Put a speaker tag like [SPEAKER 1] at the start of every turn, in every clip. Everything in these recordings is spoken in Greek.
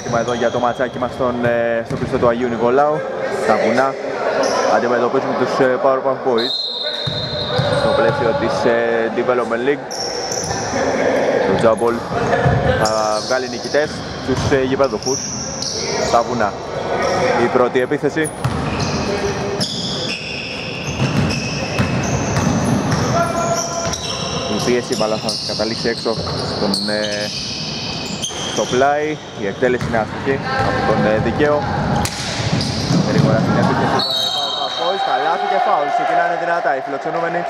[SPEAKER 1] έτοιμα εδώ για το ματσάκι μας στον, ε, στο κλειστό του Αγίου Νικολάου. Στα βουνά αντιμετωπίζουν τους ε, Powerpuff Boys στο πλαίσιο της ε, Development League. Το Τζάμπολ θα βγάλει νικητές τους ε, γηπεδοχούς στα βουνά. Η πρώτη επίθεση η πίεση μπαλά θα καταλήξει έξω στον, ε, στο πλάι. Η εκτέλεση είναι αστική από τον ε, δικαίο. Γρήγορα στην επίθεση Παπόης, καλάθι και φάουλ. Ξεκινάνε δυνατά οι φιλοξενούμενοι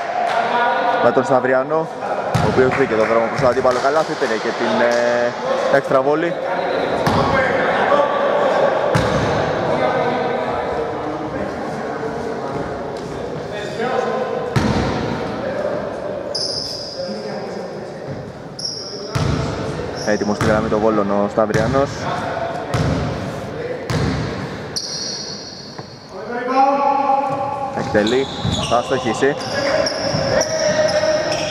[SPEAKER 1] με τον Σταυριανό, ο οποίος βρήκε τον δρόμο προς το αντίπαλο καλάθι, πήρε και την ε, έξτρα βόλη. Έτοιμος στη γραμμή το Βόλων ο Σταυριανός. Εκτελεί, θα στοχίσει.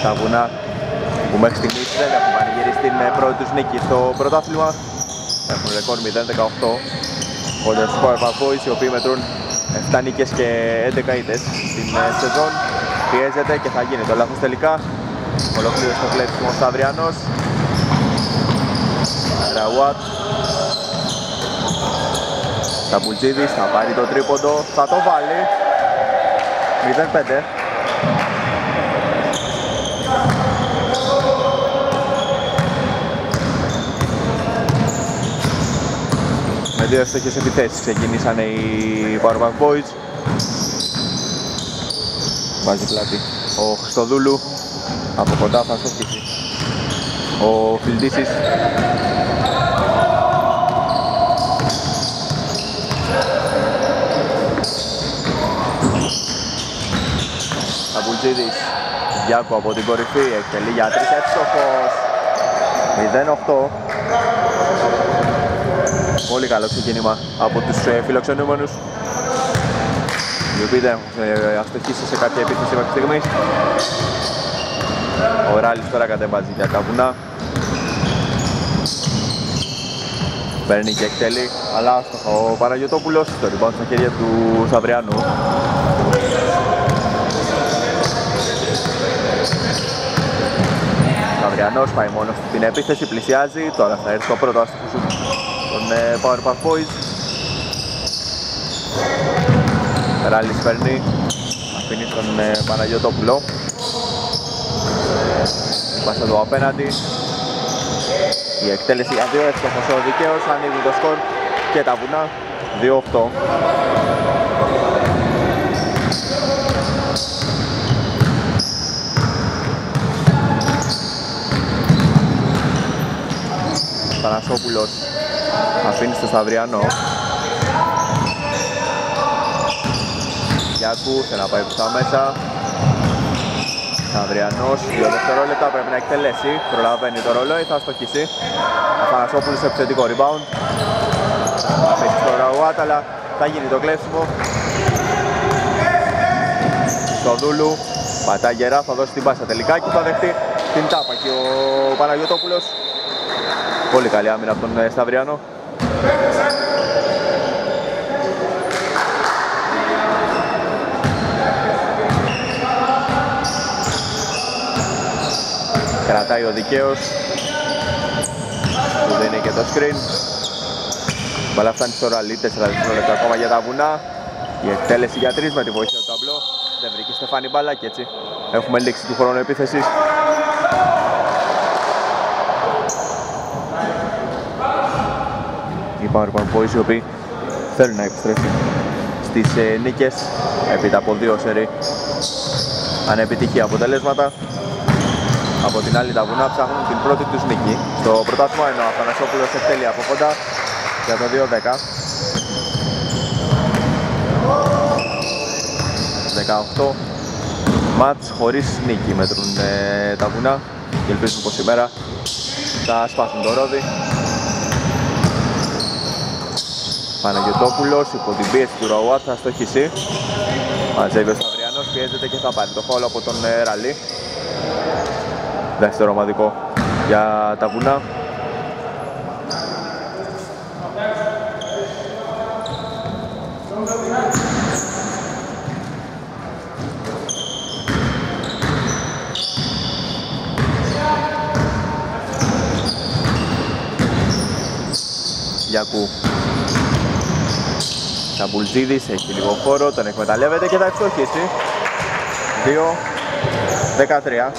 [SPEAKER 1] Τα βουνά που μέχρι στιγμής δεν έχουν πανηγυρίσει την ε, πρώτη τους νίκη στο πρωτάθλημα. Έχουν ρεκόρ 0-18. Κοντά στους Power Boys οι οποίοι μετρούν 7 νίκες και 11 ήττες στην ε, σεζόν. Πιέζεται και θα γίνει το λάθος τελικά. Ολοκλήρωσε το κλέψιμο ο Σταυριανός. Ραουάτ Ταμπουλτζίδης θα πάρει το τρίποντο, θα το βάλει. 0-5 Με δύο εύστοχες επιθέσεις ξεκινήσανε οι Powerbank Boys. Βάζει πλάτη ο Χριστοδούλου. Από κοντά θα στοχίσει ο Φιλντήσης Γιάκου από την κορυφή. Εκτελεί για τρεις. Εύστοχος. 0-8 Πολύ καλό ξεκίνημα από τους ε, φιλοξενούμενους. Οι οποίοι δεν έχουν ε, αστοχήσει σε κάποια επίθεση μέχρι στιγμής. Ο Ράλης τώρα κατεβάζει για τα βουνά Παίρνει και εκτελεί, αλλά άστοχο. Ο Παναγιωτόπουλος το rebound στα χέρια του Σαβριάνου. Σαβριανός πάει μόνος στην επίθεση, πλησιάζει, τώρα θα έρθει το πρώτο άστοχο σου των ε, Powerpuff Boys. Ράλης παίρνει, αφήνει τον ε, Παναγιωτόπουλο. Πάσα εδώ απέναντι, η εκτέλεση για δύο εύστοχος ο δικαίος, ανοίγουν το σκορ και τα βουνά 2-8. Πανασόπουλος αφήνει στο Σταυριανό. Γιάκου θέλει να πάει προς τα μέσα. Ανδριανός, δύο δευτερόλεπτα πρέπει να εκτελέσει. Προλαβαίνει το ρολόι, θα στοχίσει. Αφανασόπουλος σε επιθετικό rebound. Αφήνει στο Ραουάτ, αλλά θα γίνει το κλέψιμο. Στο Δούλου, πατά γερά, θα δώσει την πάσα τελικά και θα δεχτεί την τάπα και ο Παναγιώτοπουλος. Πολύ καλή άμυνα από τον ε, Σταυριανό. Κρατάει ο δικαίος που δίνει και το screen. Μπαλά φτάνει στο ραλί, 4 δευτερόλεπτα ακόμα για τα βουνά. Η εκτέλεση για 3 με τη βοήθεια του ταμπλό. Δεν βρήκε Στεφάνη μπάλα και έτσι έχουμε λήξη του χρόνου επίθεσης. Υπάρχουν λοιπόν boys οι οποίοι θέλουν να επιστρέψουν στις ε, νίκες έπειτα από δύο σερί ανεπιτυχή αποτελέσματα. Από την άλλη τα βουνά ψάχνουν την πρώτη τους νίκη στο πρωτάθλημα ενώ ο Αθανασόπουλος εκτέλει από κοντά για το 2-10. 18 μάτς χωρίς νίκη μετρούν ε, τα βουνά και ελπίζουν πως σήμερα θα σπάσουν το ρόδι. Παναγιωτόπουλος υπό την πίεση του Ροουάτ θα στοχίσει. Μαζεύει ο Σταυριανός, πιέζεται και θα πάρει το χώλο από τον ε, Ραλή. Δεύτερο ομαδικό για τα βουνά. Γιακού Σαμπουλτζίδης έχει λίγο χώρο, τον εκμεταλλεύεται και θα εξοχίσει. 2-13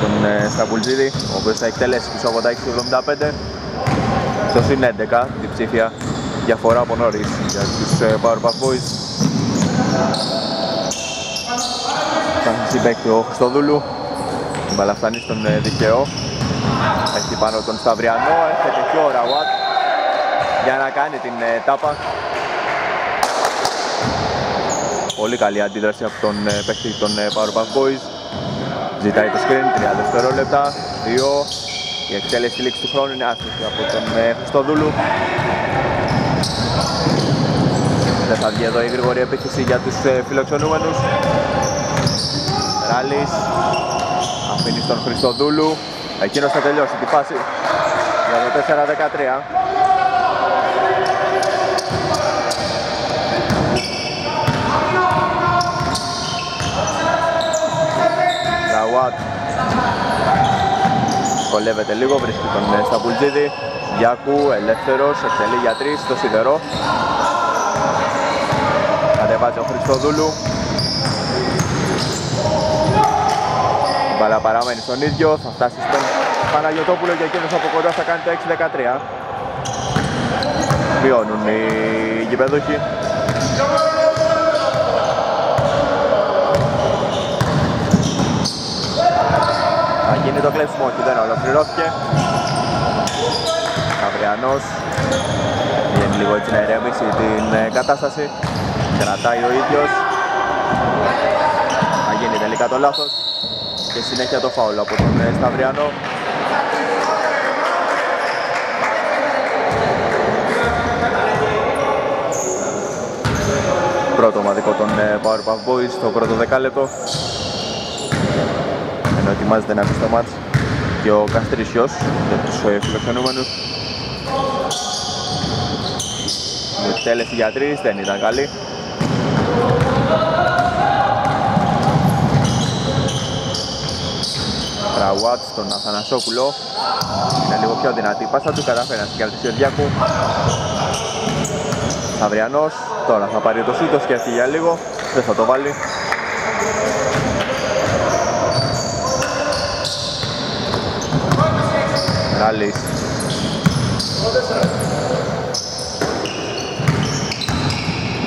[SPEAKER 1] τον ε, Σταμπουλτζίδη, ο οποίος θα εκτελέσει πίσω από τα 6-75. Στο συν 11, ψήφια διαφορά από νωρίς για τους ε, Powerpuff Boys. Θα συμπέκτη ο Χριστοδούλου, την μπαλά φτάνει στον ε, δικαιό. Έχει πάνω τον Σταυριανό, έρχεται και ο Ραουάτ για να κάνει την τάπα Πολύ καλή αντίδραση από τον ε, παίκτη των ε, Powerpuff Boys. Ζητάει το screen, 30 δευτερόλεπτα, 2. Η εκτέλεση λήξη του χρόνου είναι άστοχη από τον ε, Χριστοδούλου. Δεν θα βγει εδώ η γρήγορη επίθεση για τους φιλοξενούμενους. Ράλης αφήνει στον Χριστοδούλου. Εκείνος θα τελειώσει τη φάση για το 4-13. Κολεύεται λίγο, βρίσκει τον Σταμπουλτζίδη. Γιάκου, ελεύθερος, εκτελεί για τρεις, στο σιδερό. Κατεβάζει ο Χριστοδούλου. Η μπαλά παραμένει στον ίδιο, θα φτάσει στον Παναγιωτόπουλο και εκείνος από κοντά θα κάνει το 6-13. Βιώνουν οι γηπεδούχοι. Γίνει το κλέψιμο, όχι δεν ολοκληρώθηκε. Αυριανός βγαίνει λίγο έτσι να ηρεμήσει την ε, κατάσταση. Κρατάει ο ίδιος. Θα γίνει τελικά το λάθος και συνέχεια το φάουλ από τον ε, Σταυριανό. Πρώτο ομαδικό των ε, Powerpuff Boys στο πρώτο δεκάλεπτο ενώ ετοιμάζεται να μπει στο μάτς και ο Καστρίσιος για τους ε, φιλοξενούμενους. Η εκτέλεση για τρεις δεν ήταν καλή. Ραουάτ στον Αθανασόπουλο είναι λίγο πιο δυνατή πάσα του, κατάφερε να συγκρατήσει ο Διάκου Σαβριανός, τώρα θα πάρει το σούτο, σκέφτηκε για λίγο, δεν θα το βάλει Γάλλης.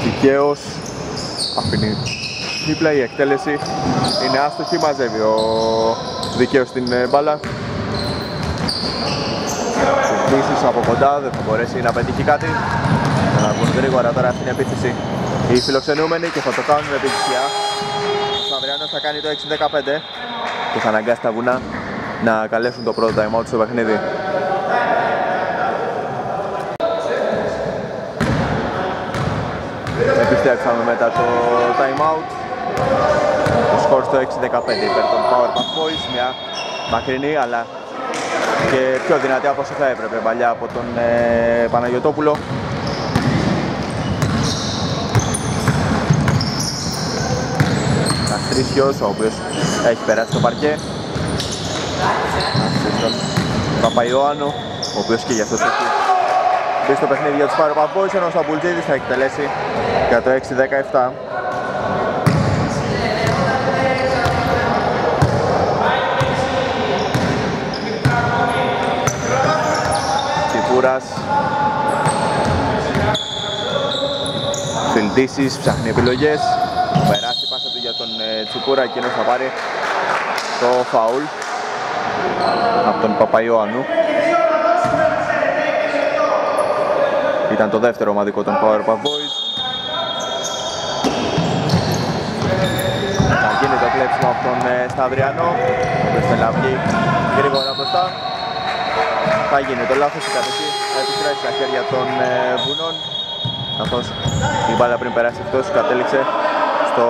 [SPEAKER 1] Δικαίως αφήνει δίπλα η εκτέλεση. Είναι άστοχη, μαζεύει ο Δικαίως την ε, μπάλα. Συμπτήσεις από κοντά, δεν θα μπορέσει να πετύχει κάτι. Θα βγουν γρήγορα τώρα στην επίθεση οι φιλοξενούμενοι και θα το κάνουν με επιτυχία Ο Σαβριάνος θα κάνει το 6-15 και θα αναγκάσει τα βουνά να καλέσουν το πρώτο time out στο παιχνίδι. Επιστρέψαμε μετά το time out. Το σκορ στο 6-15 υπέρ των Powerpuff Boys. Μια μακρινή αλλά και πιο δυνατή από όσο θα έπρεπε παλιά από τον ε, Παναγιωτόπουλο. Καστρίσιος, ο οποίος έχει περάσει το παρκέ τον Παπαϊωάννου, ο οποίος και για αυτός έχει μπει στο παιχνίδι για τους Powerpuff Boys, ενώ ο Σαμπουλτζίδης θα εκτελέσει για το 6-17. Τσιπούρας Φιλτήσεις, ψάχνει επιλογές. Περάσει πάσα του για τον ε, Τσιπούρα, εκείνος θα πάρει το φαουλ από τον Παπαϊωάννου. Ήταν το δεύτερο ομαδικό των Powerpuff Boys. Θα γίνει το κλέψιμο από τον ε, Σταυριανό, ο οποίος θέλει να βγει γρήγορα μπροστά. Θα γίνει το λάθος, η κατοχή θα επιστρέψει στα χέρια των ε, βουνών καθώς η μπάλα πριν περάσει αυτός κατέληξε στο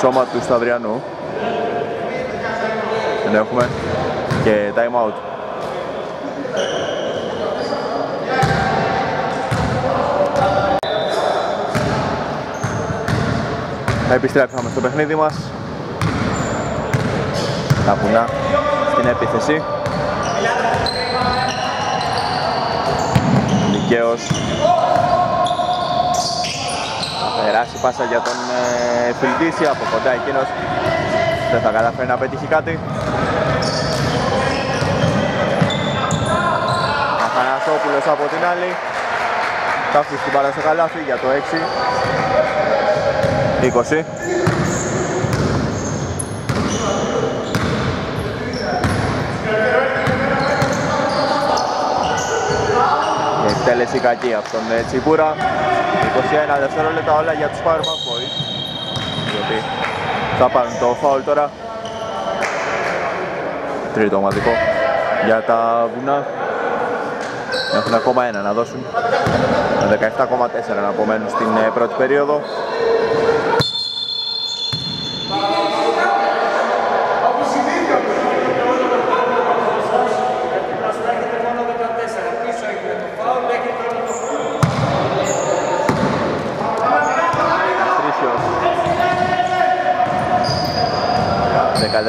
[SPEAKER 1] σώμα του Σταυριανού. Δεν έχουμε και time out. Επιστρέψαμε στο παιχνίδι μας. Τα πουνά στην επίθεση. Δικαίος. Θα περάσει πάσα για τον ε, Φιλτίση από κοντά εκείνος. Δεν θα καταφέρει να πετύχει κάτι. Αθανασόπουλος από την άλλη. Θα αφήσει την μπάλα στο καλάθι για το 6. 20. Εκτέλεση κακή από τον ε, Τσιμπούρα. 21 δευτερόλεπτα όλα για τους Powerpuff Boys. Γιατί θα πάρουν το φάουλ τώρα. Τρίτο ομαδικό για τα βουνά. Έχουν ακόμα ένα να δώσουν. 17,4 να απομένουν στην ε, πρώτη περίοδο.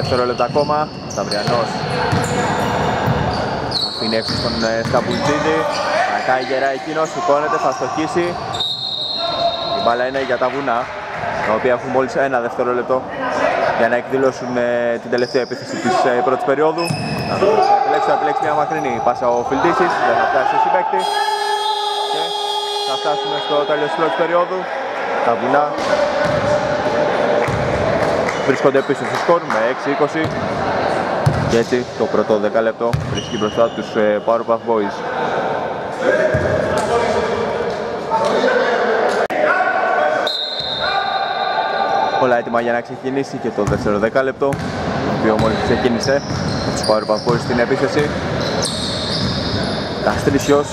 [SPEAKER 1] δευτερόλεπτα ακόμα. Σταυριανός αφήνει έξω στον ε, Σταμπουλτζίδη. Κρατάει γερά εκείνος, σηκώνεται, θα στοχίσει. Η μπάλα είναι για τα βουνά, τα οποία έχουν μόλις ένα δευτερόλεπτο για να εκδηλώσουν ε, την τελευταία επίθεση της ε, πρώτης περίοδου. Θα επιλέξει, θα επιλέξει μια μακρινή πάσα ο Φιλτίσης, δεν θα φτάσει στο συμπέκτη. Και θα φτάσουμε στο τέλος της πρώτης περίοδου. Τα βουνά βρίσκονται πίσω στο σκορ με 6-20 και έτσι το πρώτο δεκάλεπτο βρίσκει μπροστά τους ε, Powerpuff Boys. Όλα έτοιμα για να ξεκινήσει και το δεύτερο δεκάλεπτο το οποίο μόλις ξεκίνησε τους Powerpuff Boys στην επίθεση Καστρίσιος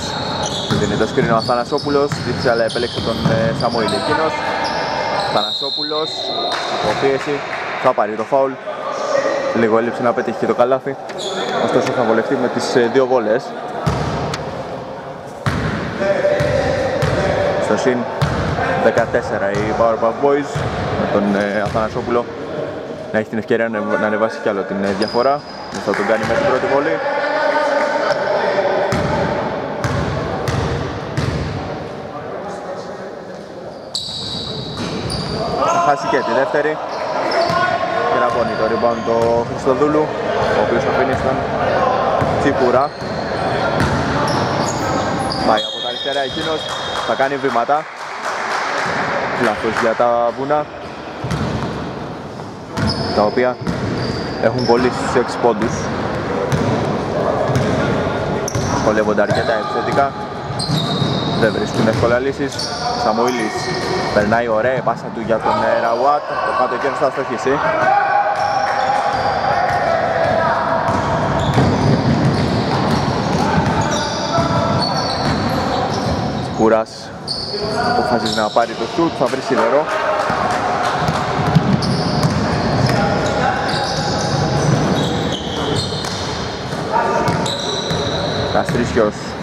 [SPEAKER 1] δίνει το σκρίνο ο Αθανασόπουλος δείξει αλλά επέλεξε τον ε, Σαμόιλ εκείνος Αθανασόπουλος υποπίεση θα πάρει το φάουλ. Λίγο έλειψε να πετύχει και το καλάθι. Ωστόσο θα βολευτεί με τις ε, δύο βόλες. Στο συν 14 οι Powerpuff Boys με τον ε, Αθανασόπουλο να έχει την ευκαιρία να ανεβάσει κι άλλο την ε, διαφορά. Θα τον κάνει με την πρώτη βολή. Θα χάσει και τη δεύτερη σηκώνει το rebound το Χριστοδούλου ο οποίος αφήνει στον Τσίπουρα. Πάει από τα αριστερά εκείνος θα κάνει βήματα. Λάθος για τα βουνά τα οποία έχουν πολύ στους 6 πόντους. Σχολεύονται αρκετά επιθετικά δεν βρίσκουν εύκολα λύσεις. Σαμουήλης περνάει ωραία πάσα του για τον ε, Ραουάτ. Το κάτω εκείνος θα στοχίσει Κουράς αποφασίζει να πάρει το σουτ, θα βρει σιδερό. Καστρίσιος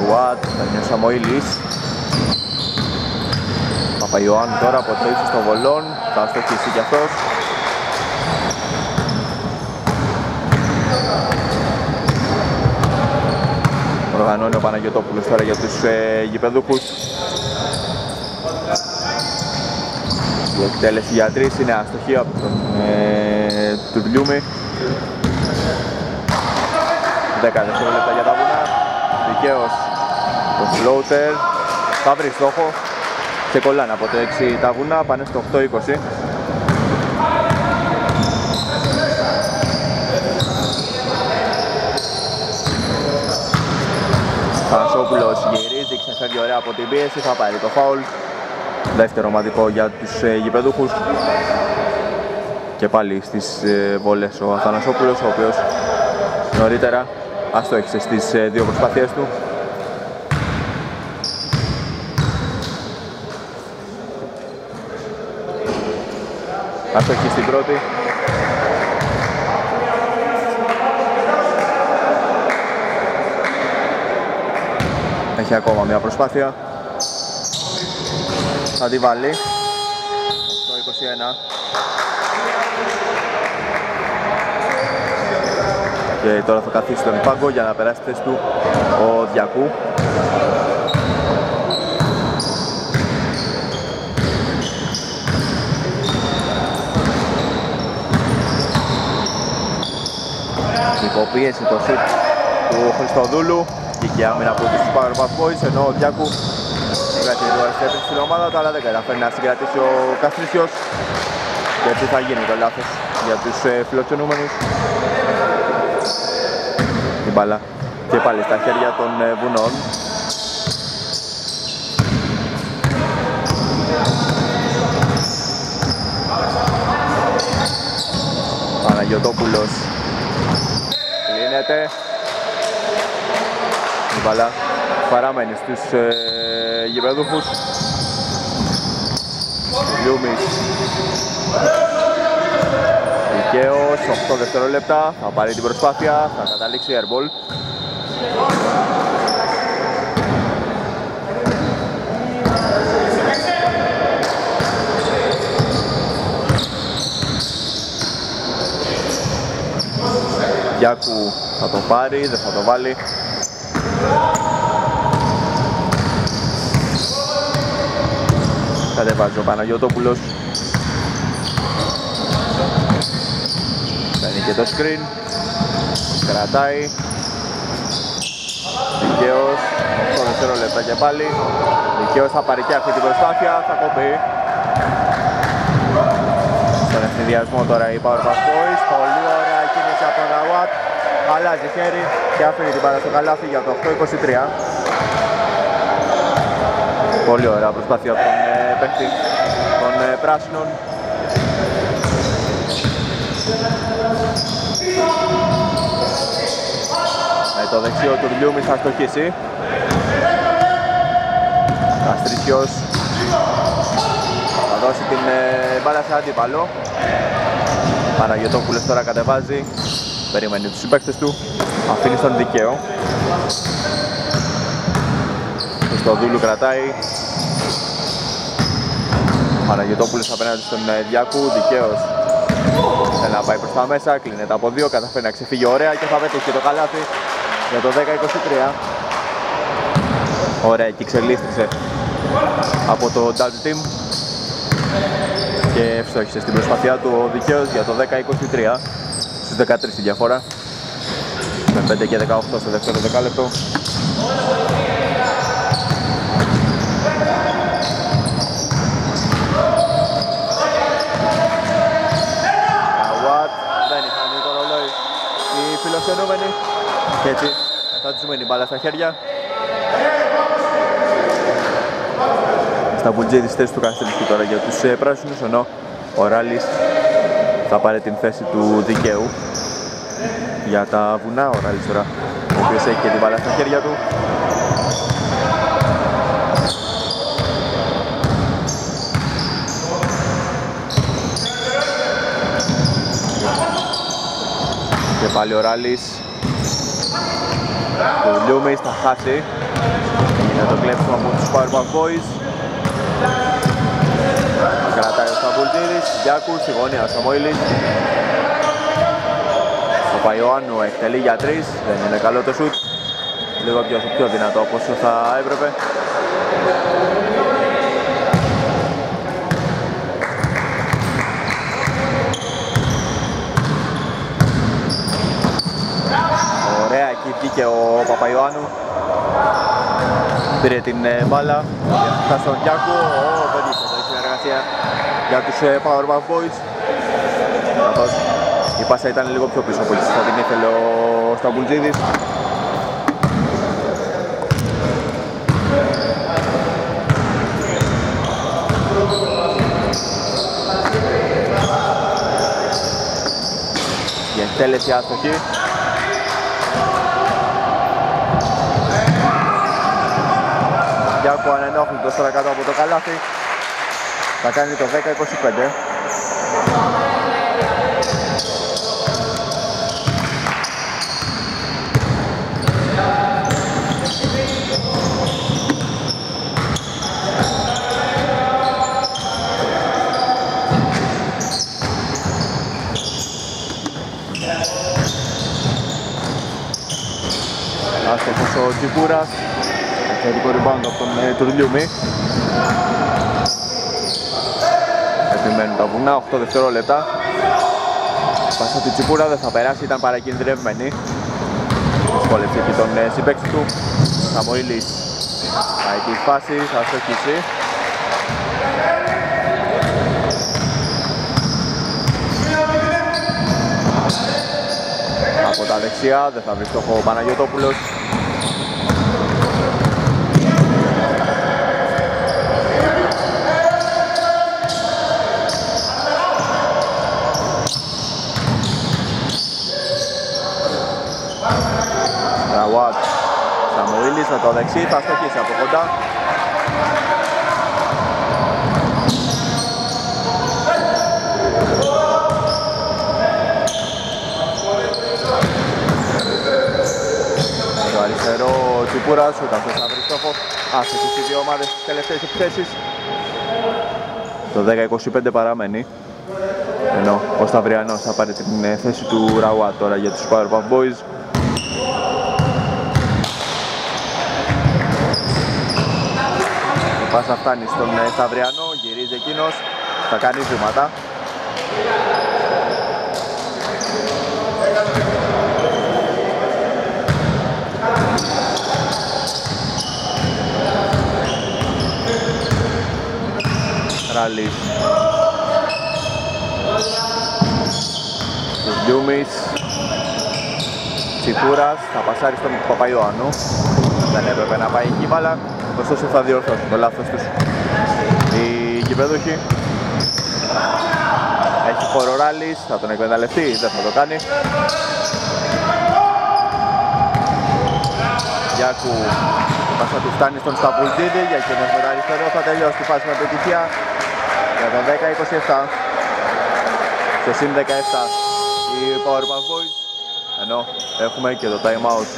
[SPEAKER 1] Ραουάτ, θα ο Σαμοήλης Παπαϊωάννου τώρα από το ίσως των βολών, θα στοχίσει κι αυτός οργανώνει ο Παναγιωτόπουλος τώρα για τους ε, γηπεδούχους. Η εκτέλεση για τρεις είναι αστοχή από τον ε, Τουρλιούμι. 10 δευτερόλεπτα για τα βουνά. Δικαίως το floater. Θα βρει στόχο. Και κολλάνε από το 6 τα βουνά, πάνε στο 8-20. Πανασόπουλος γυρίζει, ξεφεύγει ωραία από την πίεση, θα πάρει το φάουλ. Δεύτερο ομαδικό για τους ε, γηπεδούχους. Και πάλι στις ε, βόλες ο Αθανασόπουλος, ο οποίος νωρίτερα αστόχησε στις ε, δύο προσπάθειές του. Αστόχησε στην πρώτη, Έχει ακόμα μια προσπάθεια. Θα τη βάλει. Το 21. Και τώρα θα καθίσει στον πάγκο για να περάσει θέση του ο Διακού. Υποπίεση το σουτ του Χριστοδούλου. Και και άμυνα από τους Powerpuff Boys ενώ ο Διάκου κρατήσει το αριστερό στην ομάδα του αλλά δεν καταφέρει να συγκρατήσει ο Καστρίσιος. Και τι θα γίνει το λάθος για τους ε, φιλοξενούμενους. Την μπάλα και πάλι στα χέρια των ε, βουνών. Παναγιωτόπουλος κλείνεται η μπάλα παραμένει στους ε, γηπεδούχους. Λιούμις Δικαίως 8 δευτερόλεπτα. Θα πάρει την προσπάθεια. Θα καταλήξει airball Γιάκου θα το πάρει, δεν θα το βάλει. Κατεβάζει ο Παναγιώτοπουλος. Παίρνει και το screen. Κρατάει. Δικαίως 8 δευτερόλεπτα και πάλι. Δικαίως θα πάρει και αυτή την προσπάθεια. Θα κοπεί. Στον ευθυνδιασμό τώρα η Powerpuff Boys. Πολύ ωραία κίνηση από τον Ραουάτ Αλλάζει χέρι και αφήνει την πάρα στο καλάθι για το 8-23 Πολύ ωραία προσπάθεια από τον ε, παίχτη των ε, πράσινων. Με το δεξιό του Λιούμι θα στοχίσει. Καστρίσιος θα δώσει την ε, μπάλα σε αντίπαλο. Παναγιωτόπουλος τώρα κατεβάζει. Περιμένει τους συμπαίκτες του. Αφήνει στον δικαίο. Στο δούλου κρατάει. Παναγιωτόπουλος απέναντι στον ε, Διάκου, δικαίως Θέλει να πάει προς τα μέσα, κλείνεται από δύο, καταφέρει να ξεφύγει ωραία και θα πετύχει το καλάθι για το 10-23. Ωραία, εκεί ξελίστησε από το Double Team και ευστόχησε στην προσπαθειά του ο δικαίος για το 10-23 στις 13 η διαφορά. Με 5 και 18 στο δεύτερο δεκάλεπτο. φιλοξενούμενοι και έτσι θα τους μείνει μπάλα στα χέρια. Στα Μπουλτζίδη θέση του Καστελίσκου τώρα για τους ε, πράσινους ενώ ο Ράλης θα πάρει την θέση του δικαίου για τα βουνά ο Ράλης τώρα ο οποίος έχει και την μπάλα στα χέρια του. Πάλι ο Ράλης Το Λιούμις θα χάσει. Είναι το κλέψιμο από τους Powerpuff Boys Κρατάει ο Σταμπουλτίδης Γιάκου στη γωνία ο Σαμόιλης Ο Παϊωάννου εκτελεί για τρεις Δεν είναι καλό το σουτ. Λίγο πιο, πιο δυνατό όπως θα έπρεπε. Βγήκε ο Παπαϊωάννου. Πήρε την ε, μπάλα. Θα στον Γιάκο ο, δεν η συνεργασία για τους ε, Powerpuff Boys. Καθώς η πάσα ήταν λίγο πιο πίσω από θα την ήθελε ο Σταμπουλτζίδης. Η εκτέλεση άστοχη. Γιάκου ανενόχλητος τώρα κάτω από το καλάθι θα κάνει το 10-25 Άστοχος ο Τσιπούρας. Επιθετικό rebound από τον ε, Τουρλιούμι. Επιμένουν τα βουνά, 8 δευτερόλεπτα. Πάσα του Τσιπούρα δεν θα περάσει, ήταν παρακινδυνευμένη. Δυσκόλεψε εκεί τον ε, συμπέκτη του. Σαμοήλης πάει τη φάση, θα στοχίσει. Από τα δεξιά δεν θα βρει στόχο ο Παναγιώτοπουλος. Ραουάτ Σαμουήλης με το δεξί θα στοχίσει από κοντά. Το αριστερό Τσιπούρας ούτε αυτός θα βρει στόχο άστοχες οι δύο ομάδες στις τελευταίες επιθέσεις το 10-25 παραμένει. Ενώ ο Σταυριανός θα πάρει την ε, θέση του Ραουάτ τώρα για τους Powerpuff Boys πάσα φτάνεις στον ε, Σταυριανό, γυρίζει εκείνος, θα κάνει βήματα. Ράλης Τους Λιούμις Τσιπούρας θα πασάρει στον Παπαϊωάννου. Δεν έπρεπε να πάει εκεί μπάλα ωστόσο θα διορθώσουν το λάθος τους. Οι κυπέδοχοι έχει χώρο Ράλης, θα τον εκμεταλλευτεί, δεν θα το κάνει. Γιάκου πάσα του φτάνει στον Σταπουλτίδη για εκείνος με το αριστερό θα τελειώσει τη φάση με επιτυχία. Για τον 10-27 στο συν 17 οι Powerpuff Boys ενώ έχουμε και το time out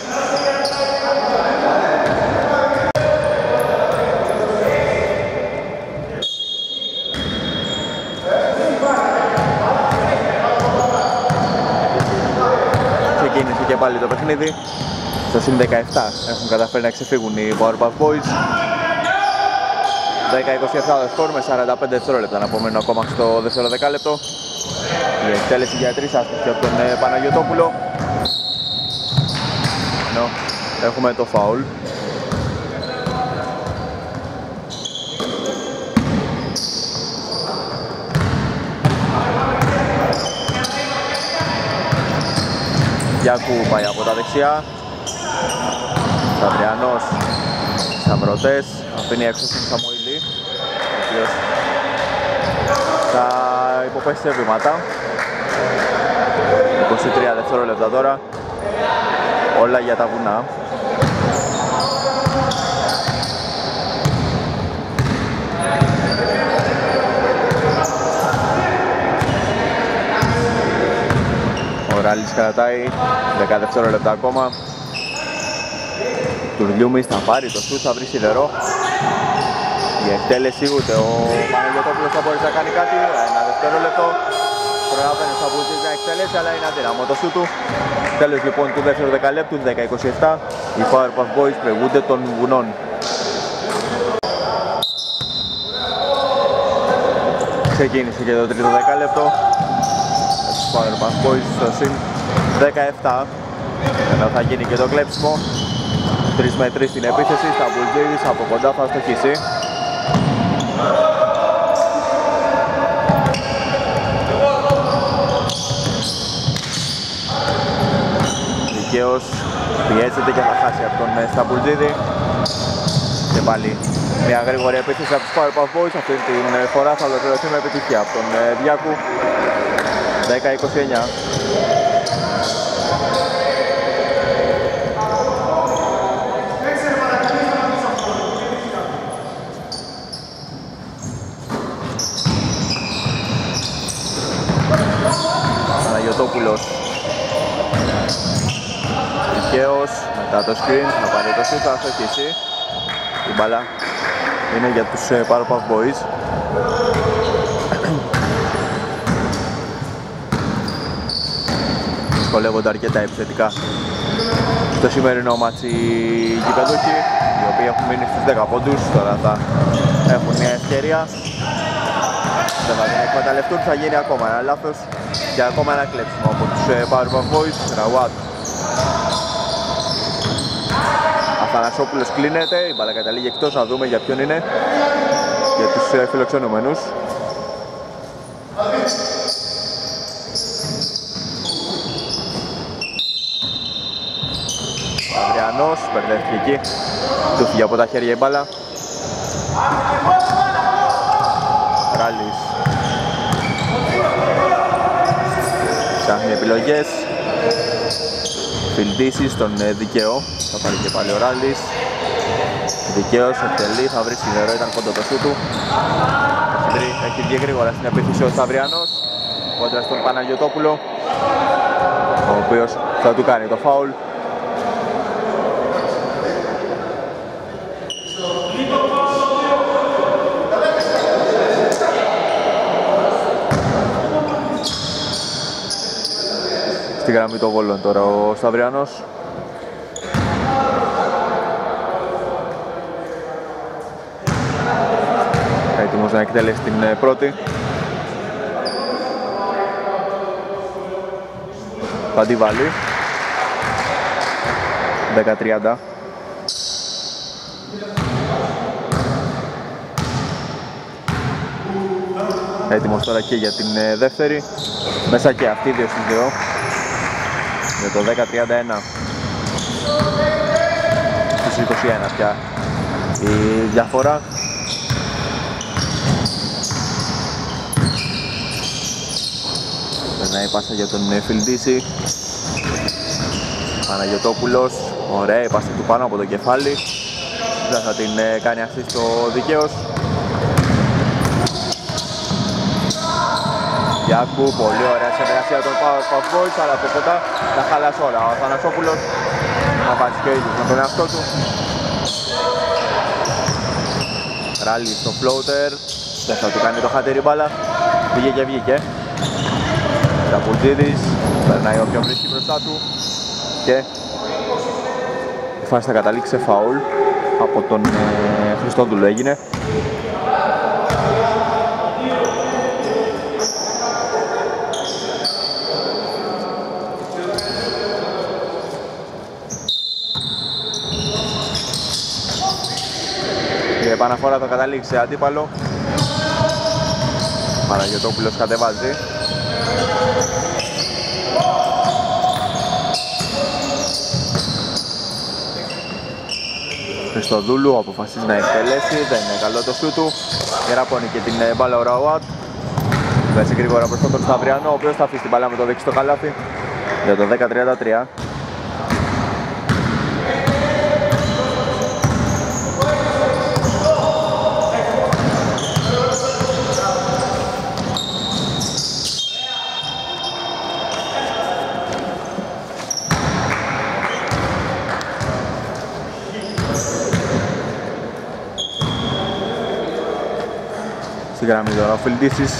[SPEAKER 1] Ξεκίνησε και πάλι το παιχνίδι. Στο συν 17 έχουν καταφέρει να ξεφύγουν οι Powerpuff Boys. 10-27 το σκορ με 45 δευτερόλεπτα. Να απομένουν ακόμα στο δεύτερο δεκάλεπτο. Η εκτέλεση για τρεις άστοχη από τον ε, Παναγιωτόπουλο ενώ έχουμε το φάουλ Γιάκου πάει από τα δεξιά. Σταυριανός Σαμρωτές αφήνει έξω στον Σαμουήλη ο οποίος θα υποπέσει σε βήματα 23 δευτερόλεπτα τώρα. Όλα για τα βουνά Ο Ράλης κρατάει 10 δευτερόλεπτα ακόμα Τουρλιούμις θα πάρει το σούτ, θα βρει σιδερό. Η εκτέλεση ούτε ο Παναγιώτοπουλος θα μπορεί να κάνει κάτι. Ένα δευτερόλεπτο. Προλαβαίνει ο Σαμπούτης να εκτελέσει αλλά είναι αδύναμο το σούτ του. Τέλος λοιπόν του δεύτερου δεκαλέπτου 10-27 οι Powerpuff Boys προηγούνται των βουνών. Ξεκίνησε και το τρίτο δεκάλεπτο τους Powerpuff Boys στο συν 17 ενώ θα γίνει και το κλέψιμο. 3 με 3 στην επίθεση, στα Μπουλτζίδης από κοντά θα στοχίσει Δικαίως πιέζεται και θα χάσει από τον Σταμπουλτζίδη και πάλι μια γρήγορη επίθεση από τους Powerpuff Boys. Αυτή την φορά θα ολοκληρωθεί με επιτυχία από τον Διάκου 10-29 Παναγιωτόπουλος Δικαίως μετά το screen θα πάρει το σουτ, θα αστοχήσει η μπάλα είναι για τους ε, Powerpuff Boys δυσκολεύονται αρκετά επιθετικά. Στο σημερινό ματς οι γηπεδούχοι οι οποίοι έχουν μείνει στους 10 πόντους τώρα θα έχουν μια ευκαιρία. Δεν θα την εκμεταλλευτούν θα γίνει ακόμα ένα λάθος και ακόμα ένα κλέψιμο από τους ε, Powerpuff Boys Ραουάτ Αθανασόπουλος κλείνεται, η μπάλα καταλήγει εκτός να δούμε για ποιον είναι για τους ε, φιλοξενούμενους μπερδεύτηκε εκεί. Του φύγει από τα χέρια η μπάλα. Ράλης. Ψάχνει επιλογές. Φιλτήσει στον ε, δικαίο Θα πάρει και πάλι ο Ράλης. Δικαίος, εκτελεί, θα βρει σιδερό, ήταν κοντό το σου του Έχει βγει γρήγορα στην επίθεση ο Σταυριανός. Κόντρα στον Παναγιωτόπουλο Ο οποίος θα του κάνει το φάουλ στη γραμμή των βόλων τώρα ο Σταυριανός. Έτοιμος να εκτελέσει την ε, πρώτη. Θα τη βάλει. 10-30. Έτοιμος τώρα και για την ε, δεύτερη. Μέσα και αυτή 2 στις 2 με το 10-31 στις 21 πια. Η διαφορά. Περνάει πάσα για τον Φιλντίση Παναγιωτόπουλος ωραία η πάσα του πάνω από το κεφάλι. Δεν θα την ε, κάνει αυτή στο δικαίος Γιάκου, πολύ ωραία συνεργασία των Power Boys, αλλά από κοντά τα χαλάσει όλα. Ο Αθανασόπουλος θα βάζει και ο ίδιος με τον εαυτό του. Ράλι στο floater, δεν θα του κάνει το χάτερι μπάλα, πήγε και βγήκε. Ταπουλτίδης, περνάει όποιον βρίσκει μπροστά του και η φάση θα καταλήξει σε φαουλ από τον ε, Χριστόδουλο έγινε. Επαναφορά το καταλήξει σε αντίπαλο. Παναγιωτόπουλος κατεβάζει. Χριστοδούλου αποφασίζει να εκτελέσει, δεν είναι καλό το σου του. Γεραπώνει και την ε, μπάλα ο Ραουάτ. Βέσει γρήγορα προς τον Σταυριανό, ο οποίος θα αφήσει την μπάλα με το δεξί στο καλάθι. Για το 10-33. Γραμμή τώρα ο Φιλτίσης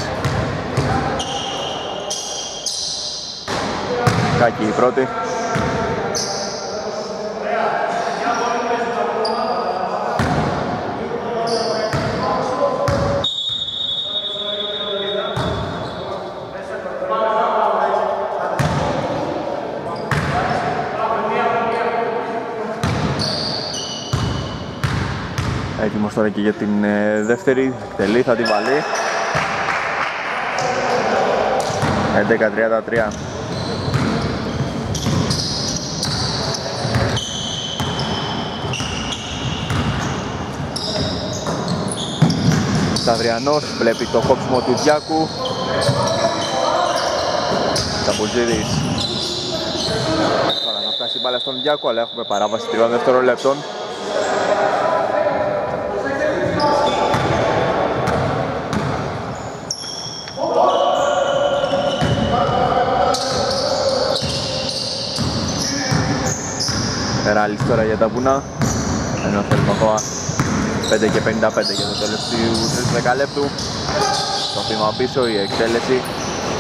[SPEAKER 1] Κάκη η πρώτη Έτοιμος τώρα και για την ε, δεύτερη, εκτελεί, θα την βάλει. 11-33. Σταυριανός βλέπει το κόψιμο του Διάκου Ταμπουλτζίδης Τώρα να φτάσει η μπάλα στον Διάκου αλλά έχουμε παράβαση 3 δευτερολέπτων Φεράλης τώρα για τα βουνά. Ενώ θέλουμε ακόμα 5 και 55 για το τελευταίο 3 δεκαλέπτου. Το βήμα πίσω, η εκτέλεση.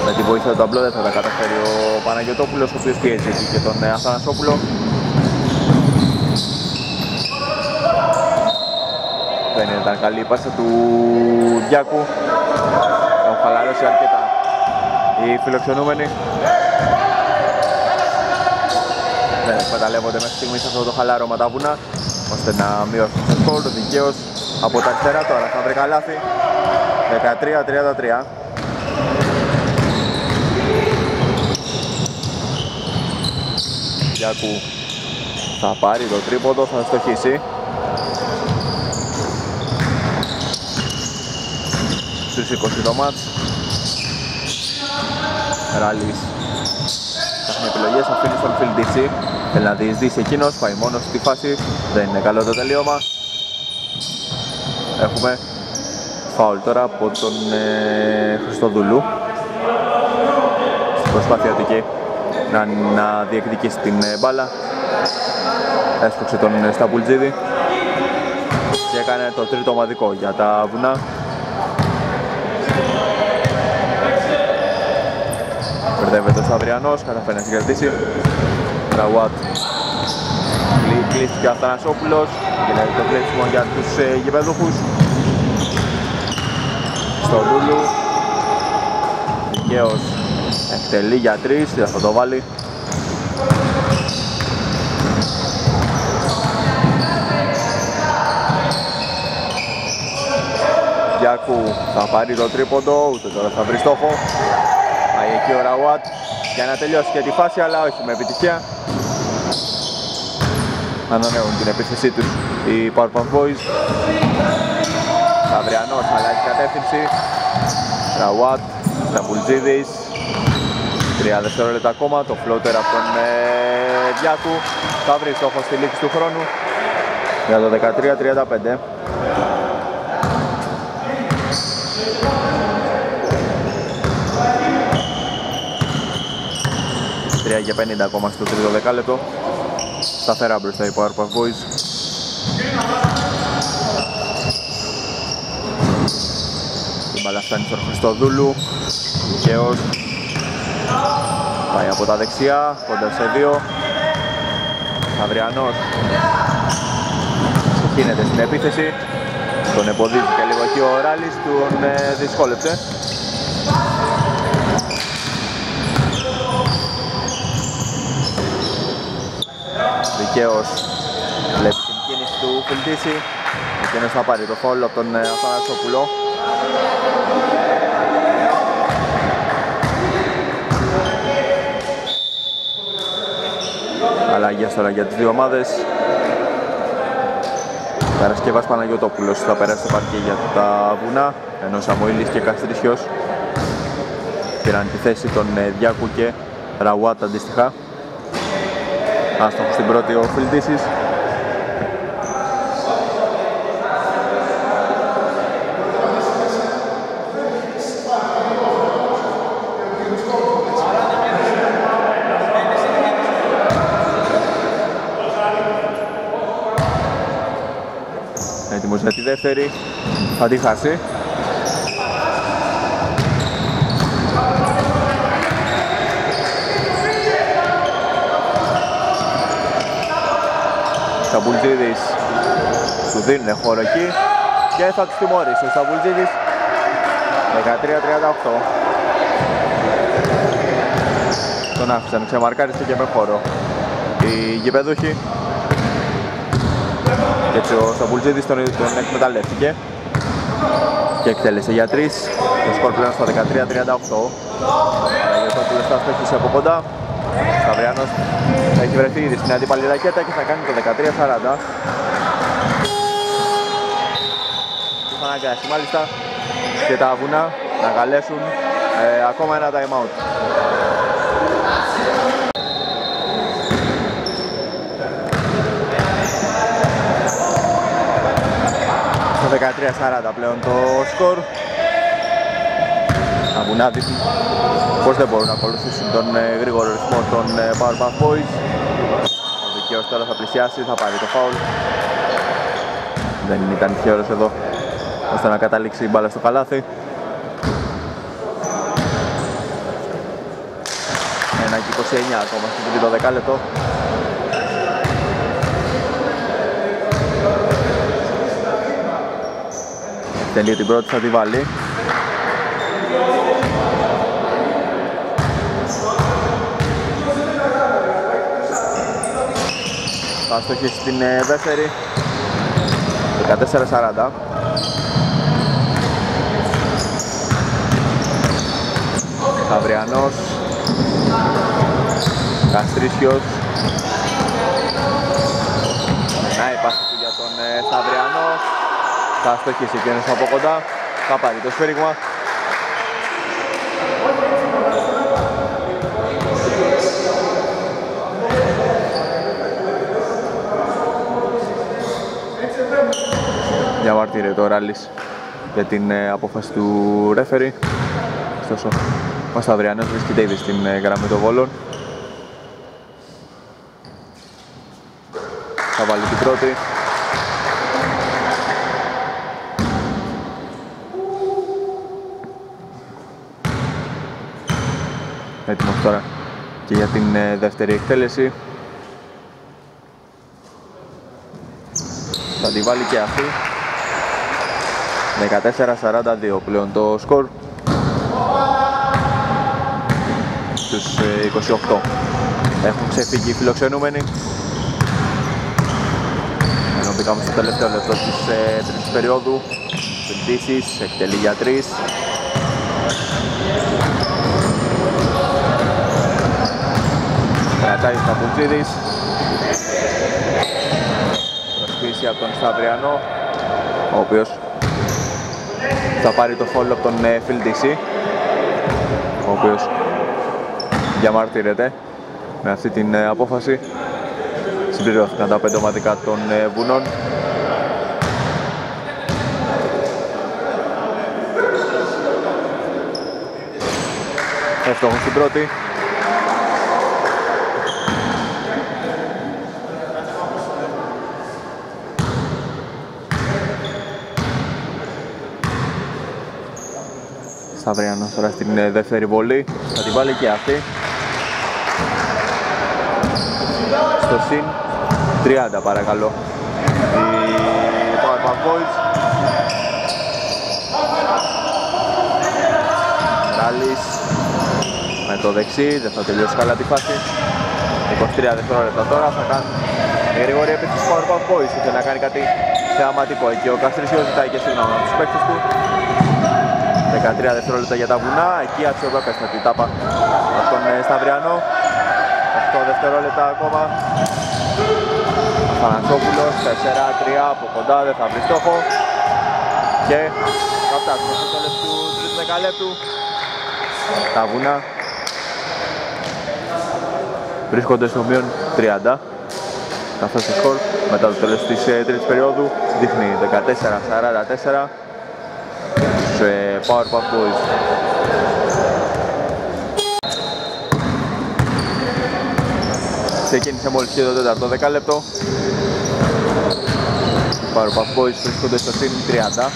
[SPEAKER 1] Με τη βοήθεια του απλό δεν θα τα καταφέρει ο Παναγιωτόπουλος ο οποίος πιέζει εκεί και τον ε, Αθανασόπουλο. Δεν ήταν καλή η πάσα του Διάκου. Έχουν χαλαρώσει αρκετά οι φιλοξενούμενοι. Δεν εκμεταλλεύονται μέχρι στιγμής αυτό το χαλάρωμα τα βουνά ώστε να μειώσουν το σκορ, δικαίως από τα αριστερά τώρα θα βρει καλάθι 13-33 Γιάκου θα πάρει το τρίποντο, θα στοχίσει. Στους 20 το μάτς. Ράλης Κάνει επιλογές, αφήνεις στον Φιλντίτσι Θέλει να διεισδύσει εκείνος, πάει μόνος στη φάση. Δεν είναι καλό το τελείωμα. Έχουμε φάουλ τώρα από τον ε, Χριστοδουλού. Στην προσπάθεια του εκεί να, να διεκδικήσει την ε, μπάλα. Έσπρωξε τον ε, Σταμπουλτζίδη. Και έκανε το τρίτο ομαδικό για τα βουνά Μπερδεύεται ο Σταυριανός, καταφέρει να συγκρατήσει. Ραουάτ κλείστηκε ο Αθανασόπουλος και λέει το κλέψιμο για τους ε, γηπεδούχους. Στο Λούλου. Δικαίως εκτελεί για τρεις, θα το βάλει. Γιάκου θα πάρει το τρίποντο, ούτε τώρα θα βρει στόχο. Πάει εκεί ο Ραουάτ για να τελειώσει και τη φάση, αλλά όχι με επιτυχία. Ανανέουν την επίθεσή τους οι Powerpuff Boys. Σταυριανός αλλάζει κατεύθυνση. Ραουάτ, Σταμπουλτζίδης. Τρία δευτερόλεπτα ακόμα, το φλότερ από τον ε, Διάκου. Θα βρει στόχο στη λήξη του χρόνου για το 13-35. Για 50 ακόμα στο τρίτο δεκάλεπτο. Σταθερά μπροστά οι Powerpuff Boys. Η μπαλά φτάνει στον Χριστοδούλου. Δικαίως. Πάει από τα δεξιά, κοντά σε δύο. Αυριανός ξεκίνεται στην επίθεση. Τον εμποδίζει και λίγο εκεί ο Ράλης, τον ε, δυσκόλεψε. Δικαίως βλέπει την κίνηση του Φιλτίση. Εκείνος θα πάρει το φόλο από τον ε, Αθανασόπουλο. Αλλαγές τώρα για τις δύο ομάδες. Παρασκευάς Παναγιώτοπουλος θα περάσει το παρκή για τα βουνά, ενώ Σαμοήλης και Καστρίσιος πήραν τη θέση των ε, Διάκου και Ραουάτ αντίστοιχα. Άστοχος στην πρώτη ο Φιλτίσης. Έτοιμος για τη δεύτερη, θα Σταμπουλτζίδης του δίνουν χώρο εκεί. Και θα τους τιμωρήσει ο Σταμπουλτζίδης 13-38 τον άφησαν, ξεμαρκάρισε και με χώρο. Οι γηπεδούχοι. Και έτσι ο Σταμπουλτζίδης τον, τον εκμεταλλεύτηκε. Και εκτέλεσε για τρεις. Το σκορ πλέον στο 13-38 Αγιωτόπουλος θα στέχισε από κοντά Σταυριάνος έχει βρεθεί ήδη στην αντίπαλη ρακέτα και θα κάνει το 13-40. Του θα αναγκάσει μάλιστα και τα βουνά να καλέσουν ε, ακόμα ένα time out. Στο 13-40 πλέον το σκορ. Τα βουνά δείχνουν πως δεν μπορούν να ακολουθήσουν τον ε, γρήγορο ρυθμό των ε, Powerpuff Boys. Ο δικαίος τώρα θα πλησιάσει, θα πάρει το φάουλ. Δεν ήταν τυχαίωρος εδώ ώστε να καταλήξει η μπάλα στο καλάθι. Ένα και 29 ακόμα στο τρίτο δεκάλεπτο. Τελεί την πρώτη θα τη βάλει. Θα στοχίσει στην ε, δεύτερη. 14-40. Καβριανός Καστρίσιος. Να η πάση του για τον ε, Σταυριανό Θα στοχίσει και ένας από κοντά. Θα πάρει το σφαίριγμα Διαμαρτύρεται το Ράλης για την ε, απόφαση του ρέφερη. Ωστόσο, ο Σταυριανός βρίσκεται ήδη στην ε, γραμμή των βόλων. Θα βάλει την πρώτη. Έτοιμος τώρα και για την ε, δεύτερη εκτέλεση. Θα τη βάλει και αυτή. 14-42 πλέον το σκορ. Στους 28 ε, έχουν ξεφύγει οι φιλοξενούμενοι. Ενώ μπήκαμε στο τελευταίο λεπτό της ε, τρίτης περίοδου. Βελτίσεις, εκτελεί για τρεις. Κρατάει ο Καπουτσίδης Προσποίηση από τον Σταυριανό ο οποίος θα πάρει το φόλο από τον Φιλντίση ο οποίος διαμαρτύρεται με αυτή την ε, απόφαση. Συμπληρώθηκαν τα πέντε ομαδικά των ε, βουνών. Εύστοχος στην πρώτη Σταυριανός τώρα στην ε, δεύτερη βολή θα την βάλει και αυτή. Στο συν 30 παρακαλώ. Η Powerpuff Boys Ράλης με το δεξί, δεν θα τελειώσει καλά τη φάση. 23 δευτερόλεπτα τώρα θα κάνει γρήγορη επίθεση Powerpuff Boys ήθελε να κάνει κάτι θεαματικό εκεί. Ο Καστρίσιος ζητάει και συγγνώμη από τους παίκτες του 13 δευτερόλεπτα για τα βουνά, εκεί αξιοδόπεστα την τάπα από τον ε, Σταυριανό. 8 δευτερόλεπτα ακόμα. Θανασόπουλος 4-3 από κοντά δεν θα βρει στόχο. Και θα φτάσουμε στο τέλος του τρίτου δεκαλέπτου τα βουνά βρίσκονται στο μείον 30 καθώς το σκορ μετά το τέλος της ε, τρίτης περίοδου δείχνει 14-44 στους Powerpuff Boys Ξεκίνησε μόλις και το τέταρτο δεκάλεπτο. Powerpuff Boys βρίσκονται στο συν 30.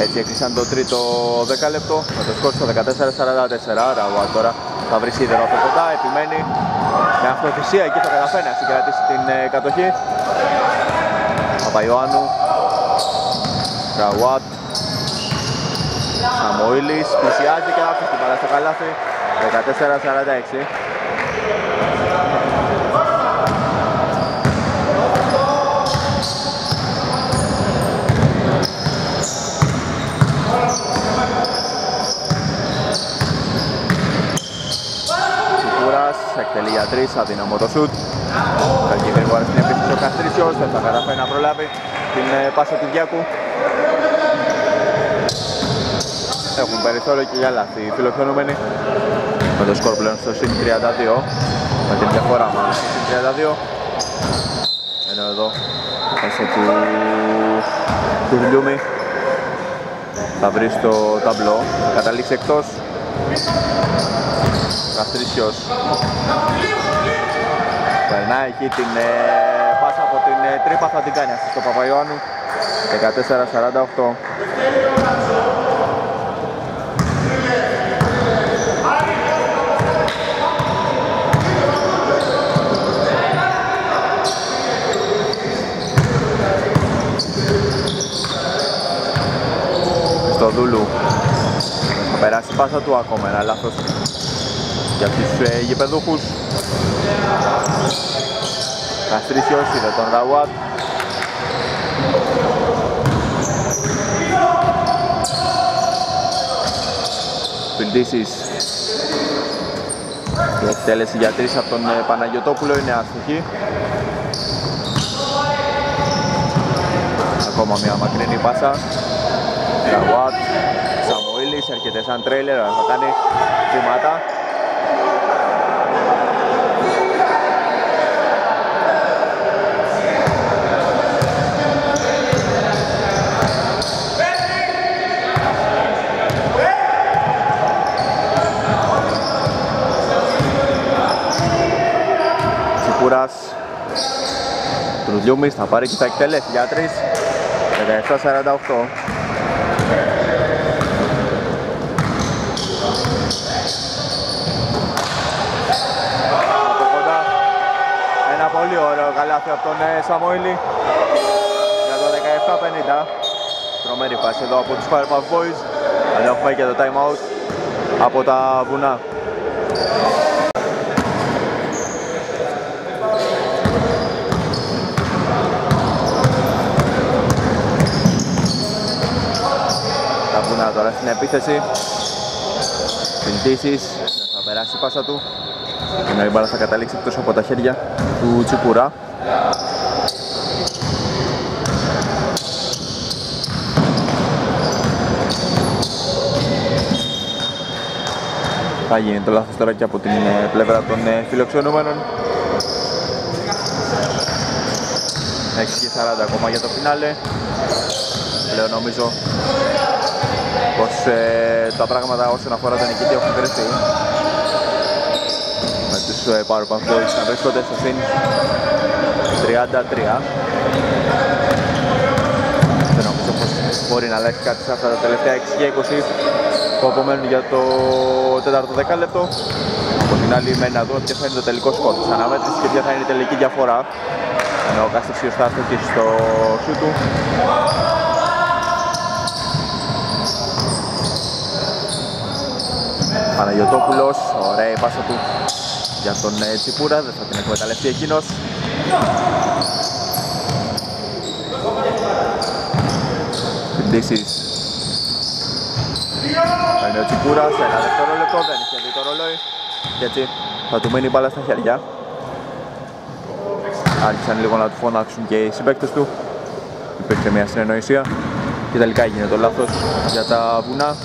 [SPEAKER 1] Έτσι έκλεισαν το τρίτο δεκάλεπτο με το σκορ στο 14-44. Ραουά τώρα θα βρει σίδερο από κοντά, επιμένει με αυτοθυσία εκεί θα καταφέρει να συγκρατήσει την ε, κατοχή. Παπαϊωάννου, Ραουάτ, Σαμοήλης, πλησιάζει και άφησε την μπάλα στο καλάθι. 14-46. εκτελεί για τρεις, αδύναμο το σουτ. Καλή γρήγορα στην επίθεση ο Καστρίσιος, δεν θα καταφέρει να προλάβει την ε, πάσα του Διάκου. Έχουν περιθώριο και για λάθη οι φιλοξενούμενοι. Με το σκορ πλέον στο συν 32, με την διαφορά μάλλον στο συν 32. Ενώ εδώ, μέσα του, του Βλιούμι, θα βρει στο ταμπλό, θα καταλήξει εκτός. Καστρίσιος Περνάει εκεί την ε, πάσα από την ε, τρύπα θα την κάνει αυτή στο Παπαϊωάννου 14-48 πάσα του ακόμα ένα λάθος για τους ε, γηπεδούχους. Καστρίσιος είδε τον Ραουάτ. Φιλτήσεις η εκτέλεση για τρεις από τον ε, Παναγιωτόπουλο είναι άστοχη. Ακόμα μια μακρινή πάσα. Ραουάτ, Σαμουήλης, έρχεται σαν τρέιλερ, θα κάνει βήματα. Τσικούρας Τρουδιούμις θα πάρει και θα εκτελέσει για 3 17-48 Από κοντά ένα πολύ ωραίο καλάθι από τον ε, Σαμόιλη για το 17-50 τρομερή φάση εδώ από τους Firepuff Boys. Αλλά έχουμε και το time out από τα βουνά. Τα βουνά τώρα στην επίθεση. Φιλτήσεις θα περάσει η πάσα του. Ενώ η μπάλα θα καταλήξει εκτός από τα χέρια του Τσικουρά Θα γίνει το λάθος τώρα και από την ε, πλευρά των ε, φιλοξενούμενων. 6 και 40 ακόμα για το φινάλε. Πλέον νομίζω πως ε, τα πράγματα όσον αφορά τον νικητή έχουν κρυφτεί. Με τους ε, Powerpuff Boys να βρίσκονται στο συν 33 δεν νομίζω πως μπορεί να αλλάξει κάτι σε αυτά τα τελευταία 6 και 20 που απομένουν για το τέταρτο δεκάλεπτο. Από την άλλη μένει να δούμε ποιος θα είναι το τελικό σκορ της αναμέτρησης και ποια θα είναι η τελική διαφορά. Ενώ ο Καστρίσιος θα στοχίσει στο σου του Παναγιωτόπουλος, ωραία η πάσα του για τον ε, Τσιπούρα, δεν θα την εκμεταλλευτεί εκείνος. Συντήσεις. Θα είναι ο Τσιπούρας, ένα δευτερόλεπτο, δεν είχε δει το ρολόι και έτσι θα του μείνει η μπάλα στα χέρια. Άρχισαν λίγο να του φωνάξουν και οι συμπαίκτες του. Υπήρξε μια συνεννοησία και τελικά έγινε το λάθος για τα βουνά.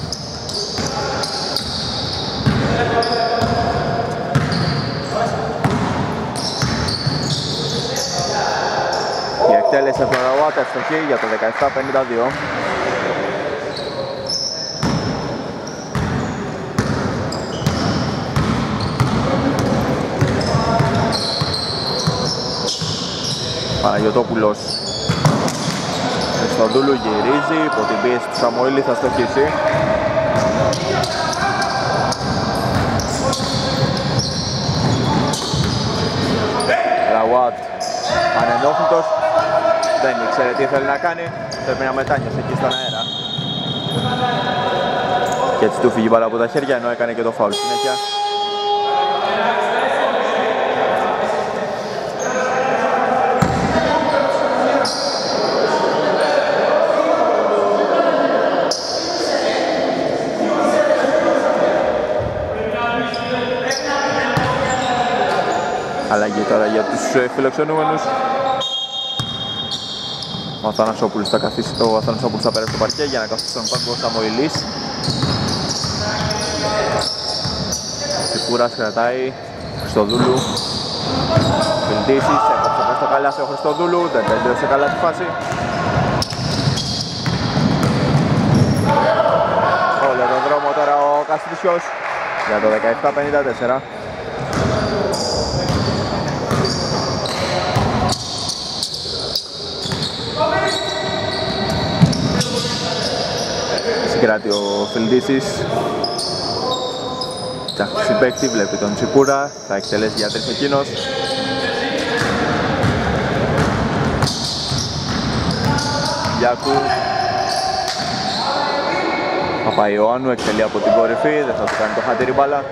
[SPEAKER 1] Η εκτέλεση από τον Ραουάτα ευστοχή για το 17-52. Παναγιωτόπουλος στον Δούλου γυρίζει, υπό την πίεση του Σαμοήλη θα στοχίσει. Ραουάτ ανενόχλητος δεν ήξερε τι θέλει να κάνει. Πρέπει να μετάνιωσε εκεί στον αέρα. Και έτσι του φύγει πάρα από τα χέρια ενώ έκανε και το φάουλ συνέχεια. Αλλαγή τώρα για τους ε, φιλοξενούμενους. Ο Αθανασόπουλος θα, καθίσει, ο Αθανασόπουλος θα πέρασε στο παρκέ για να καθίσει τον πάγκο Σαμοηλής. Σικούρας κρατάει Χριστοδούλου. Φιλτήσεις, έκοψε προς το καλάθι ο Χριστοδούλου, δεν τελείωσε καλά τη φάση. Όλο τον δρόμο τώρα ο Καστρίσιος για το 17-54. Συγκράτη ο Φιλντήσης Ψάχνει συμπέκτη, βλέπει τον Τσικούρα, θα εκτελέσει για τρεις εκείνος Γιάκου Παπαϊωάννου εκτελεί από την κορυφή, δεν θα του κάνει το χατήρι μπάλα.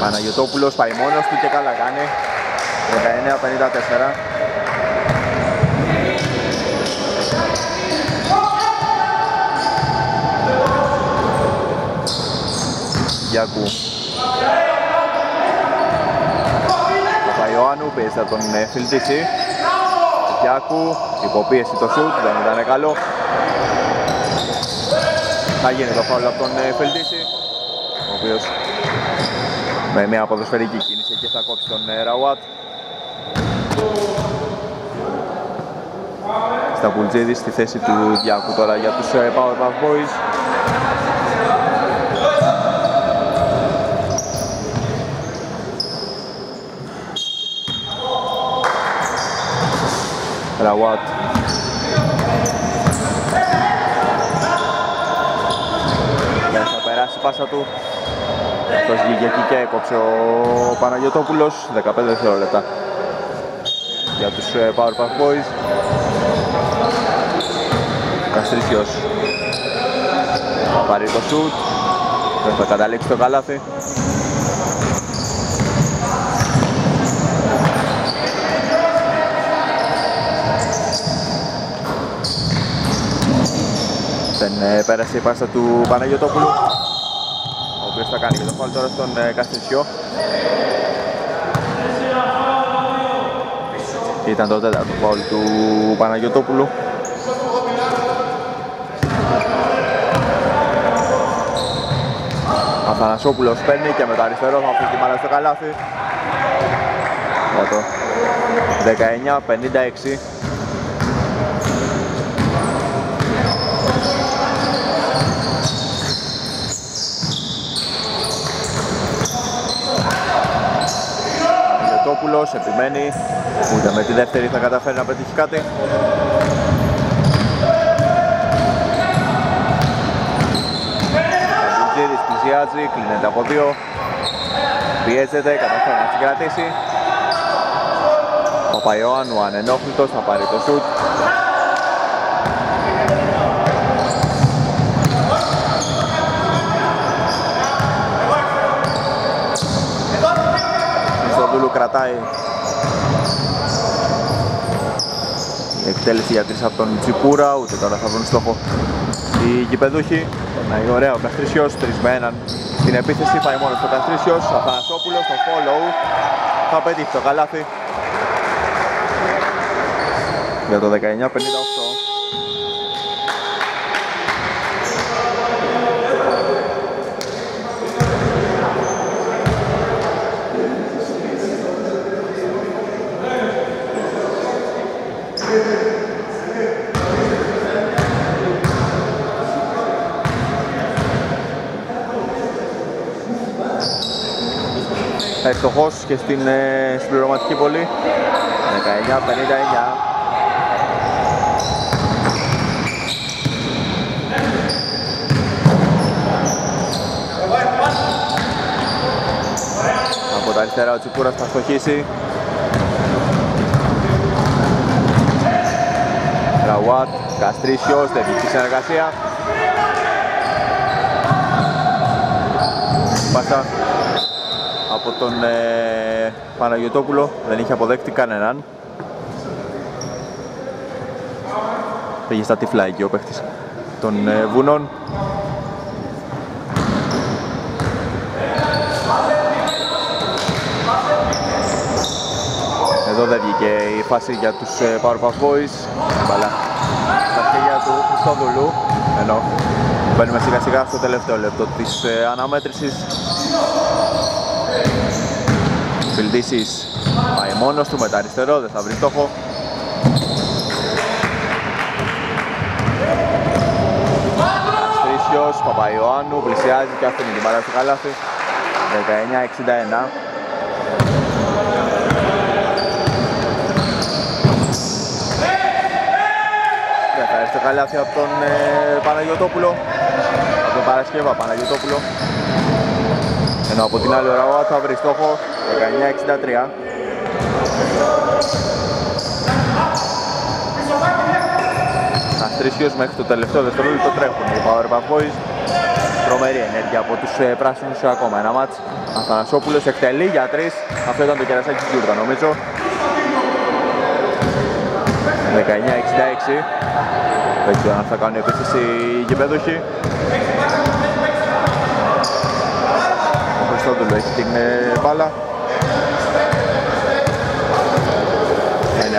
[SPEAKER 1] Παναγιωτόπουλος πάει μόνος του και καλά κάνει. 19-54. Γιάκου. Παπαϊωάννου παίζει από τον ε, Φιλτίση. Γιάκου, υποπίεση το σουτ, δεν ήταν καλό. Θα γίνει το φάουλ από τον ε, Φιλτίση, ο οποίος με μια ποδοσφαιρική κίνηση και θα κόψει τον ε, Ραουάτ. Σταπουλτζίδης στη θέση του Διάκου τώρα για τους Powerpuff Boys. Ραουάτ Δεν θα περάσει η πάσα του. Αυτός βγήκε εκεί και έκοψε ο Παναγιωτόπουλος 15 δευτερόλεπτα. Για τους Powerpuff Boys. Καστρίσιος θα πάρει το σουτ δεν θα καταλήξει το καλάθι Δεν ε, πέρασε η πάστα του Παναγιωτόπουλου ο οποίος θα κάνει και το φάλ τώρα στον ε, Καστρισιό Ήταν το τέταρτο φάλ του Παναγιωτόπουλου Αθανασόπουλος παίρνει και με το αριστερό θα αφήσει τη μάνα στο καλάθι. Για το 19-56 Παπαδόπουλος επιμένει. Ούτε με τη δεύτερη θα καταφέρει να πετύχει κάτι. Αντιτζήρης πλησιάζει, κλείνεται από δύο. Πιέζεται, καταφέρει να συγκρατήσει. Ο Παϊωάννου ανενόχλητος θα πάρει το σουτ κρατάει η εκτέλεση για τρεις από τον Τσιπούρα, ούτε τώρα θα βρουν στόχο οι γηπεδούχοι. Να ωραίο ο Καστρίσιος, τρεις με έναν στην επίθεση, πάει μόνος στο Καστρίσιος, Αθανασόπουλος, το follow, θα πετύχει το καλάθι για το 19-58. Ευστοχός και στην ε, συμπληρωματική βολή 19-59 Από τα αριστερά ο Τσιπούρας θα στοχίσει. Ραουάτ, Καστρίσιος, τεχνική συνεργασία. Πάσα από τον ε, Παναγιωτόπουλο δεν είχε αποδέκτη κανέναν. Πήγε στα τυφλά εκεί ο παίχτης. Των ε, βουνών Εδώ δεν βγήκε η φάση για τους ε, Powerpuff Boys. Μπαλά στα χέρια του Χριστόδουλου. Ενώ μπαίνουμε σιγά σιγά στο τελευταίο λεπτό της ε, αναμέτρησης Φιλδίσης πάει μόνος του με τα αριστερό, δεν θα βρει στόχο. Αστρίσιος, Παπαϊωάννου, πλησιάζει και αφήνει την μπάλα στο καλάθι. 19-61. Δεν θα έρθει το καλάθι από τον ε, Παναγιωτόπουλο. Από τον Παρασκεύα Παναγιωτόπουλο. Ενώ από την άλλη ώρα ο θα βρει στόχο 19-63 Αστρίσιος μέχρι το τελευταίο δευτερόλεπτο τρέχουν οι Powerpuff Boys. Τρομερή ενέργεια από τους ε, πράσινους ακόμα ένα μάτς. Αθανασόπουλος εκτελεί για τρεις. Αυτό ήταν το κερασάκι της Γιούρτα νομίζω. 19-66. Δεν ξέρω αν θα κάνουν επίσης οι γηπέδοχοι. Ο Χριστόδουλου έχει την ε, μπάλα.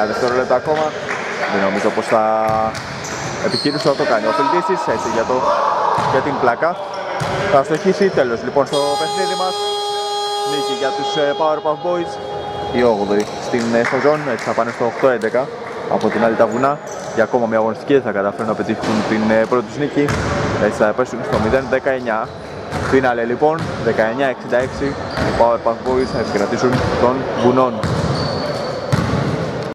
[SPEAKER 1] 9 δευτερόλεπτα ακόμα. Δεν νομίζω πως θα επιχείρησε να το κάνει. Ο Φιλτήσης έτσι για, το, για την πλάκα. Θα στοχίσει τέλος λοιπόν στο παιχνίδι μας. Νίκη για τους ε, Powerpuff Boys. Η 8η στην ε, σεζόν, έτσι θα πάνε στο 8-11 από την άλλη τα βουνά. Για ακόμα μια αγωνιστική δεν θα καταφέρουν να πετύχουν την ε, πρώτη τους νίκη. Έτσι θα πέσουν στο 0-19. Φίναλε λοιπόν, 19-66, οι Powerpuff Boys θα επικρατήσουν των βουνών.